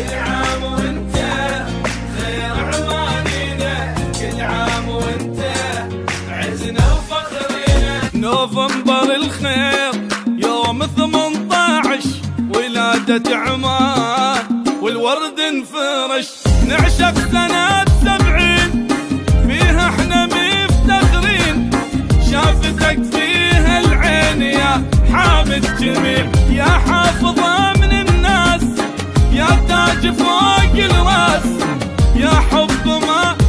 كل عام وانت خير اعمالنا كل عام وانت عزنا وفخرنا. نوفمبر الخير يوم 18 ولادة عمان والورد انفرش. نعشق سنة سبعين فيها إحنا مفتخرين. شافتك فيها العين يا حامد جميع يا الناس يا تاج فوق الراس. يا حب ما